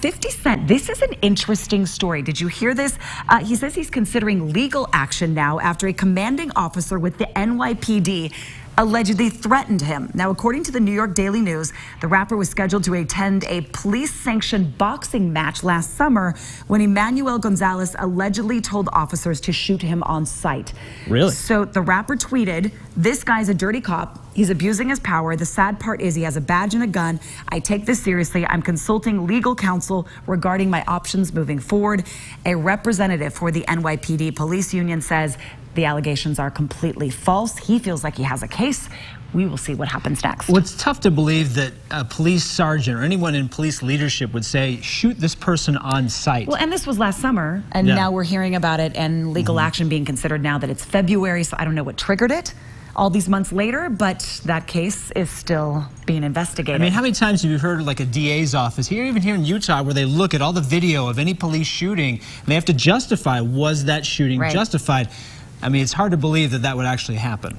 50 Cent, this is an interesting story. Did you hear this? Uh, he says he's considering legal action now after a commanding officer with the NYPD allegedly threatened him. Now, according to the New York Daily News, the rapper was scheduled to attend a police-sanctioned boxing match last summer when Emmanuel Gonzalez allegedly told officers to shoot him on sight. Really? So the rapper tweeted, this guy's a dirty cop. He's abusing his power. The sad part is he has a badge and a gun. I take this seriously. I'm consulting legal counsel regarding my options moving forward. A representative for the NYPD police union says the allegations are completely false. He feels like he has a case. We will see what happens next. Well, it's tough to believe that a police sergeant or anyone in police leadership would say, shoot this person on sight. Well, and this was last summer, and Yeah. now we're hearing about it and legal Mm-hmm. action being considered now that it's February. So I don't know what triggered it all these months later, but that case is still being investigated. I mean, how many times have you heard like a DA's office here, even here in Utah, where they look at all the video of any police shooting and they have to justify was that shooting Right. justified? I mean, it's hard to believe that that would actually happen.